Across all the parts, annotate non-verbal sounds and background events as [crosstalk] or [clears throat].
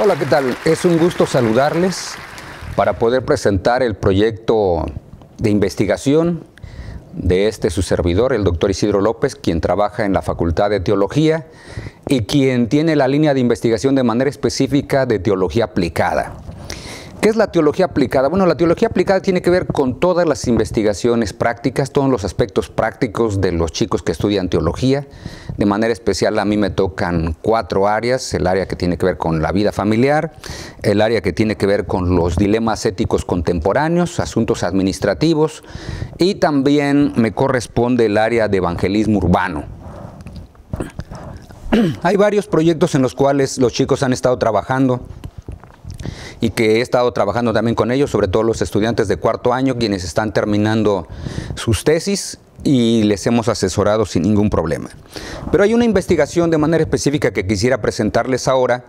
Hola, ¿qué tal? Es un gusto saludarles para poder presentar el proyecto de investigación de este su servidor, el doctor Isidro López, quien trabaja en la Facultad de Teología y quien tiene la línea de investigación de manera específica de teología aplicada. ¿Qué es la teología aplicada? Bueno, la teología aplicada tiene que ver con todas las investigaciones prácticas, todos los aspectos prácticos de los chicos que estudian teología. De manera especial a mí me tocan cuatro áreas, el área que tiene que ver con la vida familiar, el área que tiene que ver con los dilemas éticos contemporáneos, asuntos administrativos y también me corresponde el área de evangelismo urbano. [clears throat] Hay varios proyectos en los cuales los chicos han estado trabajando y que he estado trabajando también con ellos, sobre todo los estudiantes de cuarto año, quienes están terminando sus tesis y les hemos asesorado sin ningún problema. Pero hay una investigación de manera específica que quisiera presentarles ahora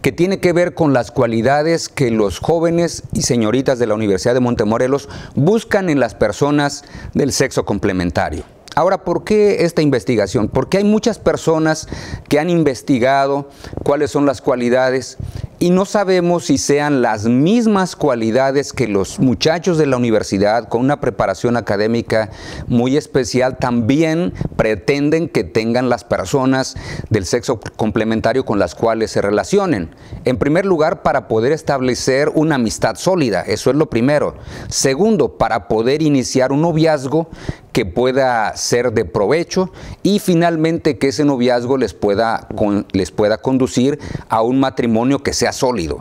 que tiene que ver con las cualidades que los jóvenes y señoritas de la Universidad de Montemorelos buscan en las personas del sexo complementario. Ahora, ¿por qué esta investigación? Porque hay muchas personas que han investigado cuáles son las cualidades y no sabemos si sean las mismas cualidades que los muchachos de la universidad con una preparación académica muy especial también pretenden que tengan las personas del sexo complementario con las cuales se relacionen. En primer lugar, para poder establecer una amistad sólida, eso es lo primero. Segundo, para poder iniciar un noviazgo que pueda ser de provecho y finalmente que ese noviazgo les pueda, les pueda conducir a un matrimonio que sea sólido.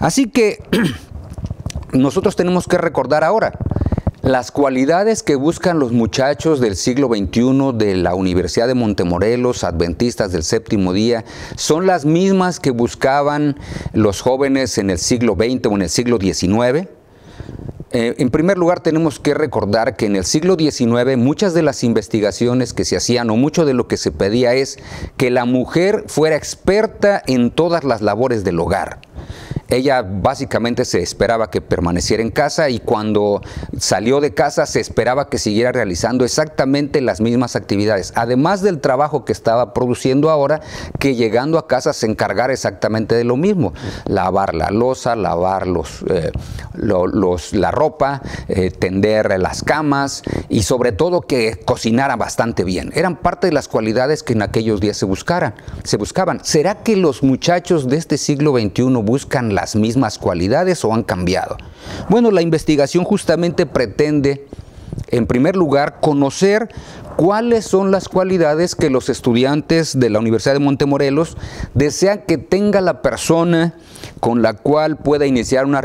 Así que [clears throat] nosotros tenemos que recordar ahora, las cualidades que buscan los muchachos del siglo XXI de la Universidad de Montemorelos, adventistas del séptimo día, son las mismas que buscaban los jóvenes en el siglo XX o en el siglo XIX. Eh, en primer lugar, tenemos que recordar que en el siglo XIX muchas de las investigaciones que se hacían o mucho de lo que se pedía es que la mujer fuera experta en todas las labores del hogar. Ella básicamente se esperaba que permaneciera en casa y cuando salió de casa se esperaba que siguiera realizando exactamente las mismas actividades, además del trabajo que estaba produciendo ahora, que llegando a casa se encargara exactamente de lo mismo, lavar la losa, lavar los, eh, la ropa, eh, tender las camas y sobre todo que cocinara bastante bien. Eran parte de las cualidades que en aquellos días se, buscaran, se buscaban. ¿Será que los muchachos de este siglo XXI buscan las mismas cualidades o han cambiado? Bueno, la investigación justamente pretende, en primer lugar, conocer cuáles son las cualidades que los estudiantes de la Universidad de Montemorelos desean que tenga la persona con la cual pueda iniciar una,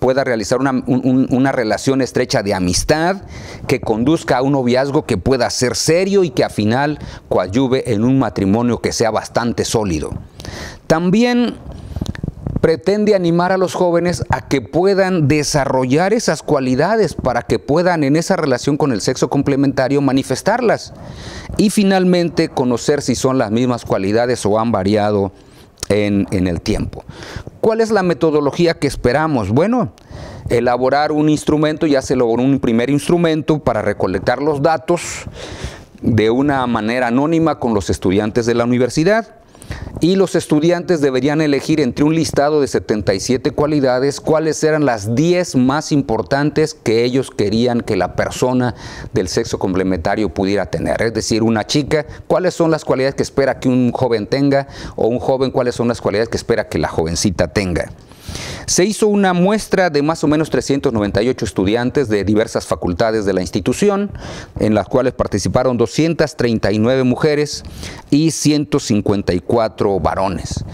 pueda realizar una, una, relación estrecha de amistad, que conduzca a un noviazgo que pueda ser serio y que al final coadyuve en un matrimonio que sea bastante sólido. También pretende animar a los jóvenes a que puedan desarrollar esas cualidades para que puedan en esa relación con el sexo complementario manifestarlas y finalmente conocer si son las mismas cualidades o han variado en, el tiempo. ¿Cuál es la metodología que esperamos? Bueno, elaborar un instrumento, ya se logró un primer instrumento para recolectar los datos de una manera anónima con los estudiantes de la universidad y los estudiantes deberían elegir entre un listado de 77 cualidades cuáles eran las 10 más importantes que ellos querían que la persona del sexo complementario pudiera tener. Es decir, una chica, cuáles son las cualidades que espera que un joven tenga o un joven, cuáles son las cualidades que espera que la jovencita tenga. Se hizo una muestra de más o menos 398 estudiantes de diversas facultades de la institución, en las cuales participaron 239 mujeres y 154 varones.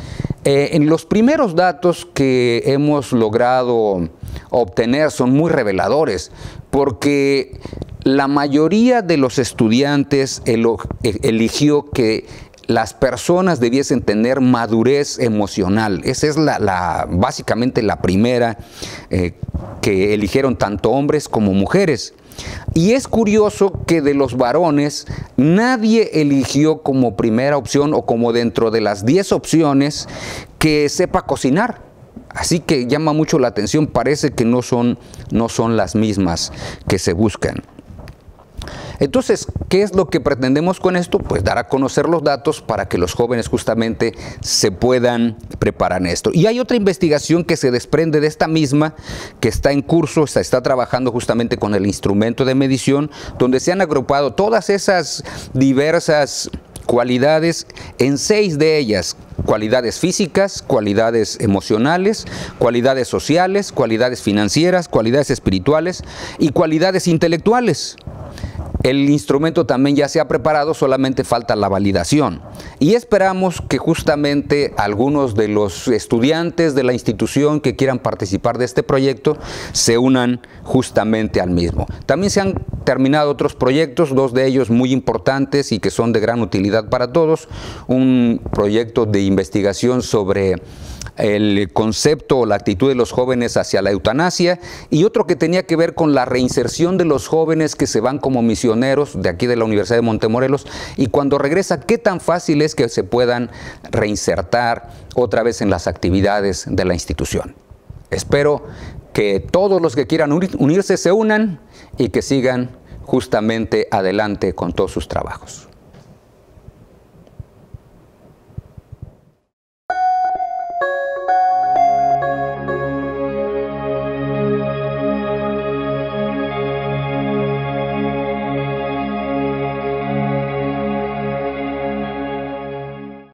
Eh, en los primeros datos que hemos logrado obtener son muy reveladores, porque la mayoría de los estudiantes eligió que las personas debiesen tener madurez emocional. Esa es la, básicamente la primera eh, que eligieron tanto hombres como mujeres. Y es curioso que de los varones nadie eligió como primera opción o como dentro de las 10 opciones que sepa cocinar. Así que llama mucho la atención, parece que no son, no son las mismas que se buscan. Entonces, ¿qué es lo que pretendemos con esto? Pues dar a conocer los datos para que los jóvenes justamente se puedan preparar en esto. Y hay otra investigación que se desprende de esta misma, que está en curso, está, está trabajando justamente con el instrumento de medición, donde se han agrupado todas esas diversas cualidades en seis de ellas, cualidades físicas, cualidades emocionales, cualidades sociales, cualidades financieras, cualidades espirituales y cualidades intelectuales. El instrumento también ya se ha preparado, solamente falta la validación. Y esperamos que justamente algunos de los estudiantes de la institución que quieran participar de este proyecto se unan justamente al mismo. También se han terminado otros proyectos, dos de ellos muy importantes y que son de gran utilidad para todos. Un proyecto de investigación sobre el concepto o la actitud de los jóvenes hacia la eutanasia y otro que tenía que ver con la reinserción de los jóvenes que se van como misioneros de aquí de la Universidad de Montemorelos y cuando regresa, qué tan fácil es que se puedan reinsertar otra vez en las actividades de la institución. Espero que todos los que quieran unirse se unan y que sigan justamente adelante con todos sus trabajos.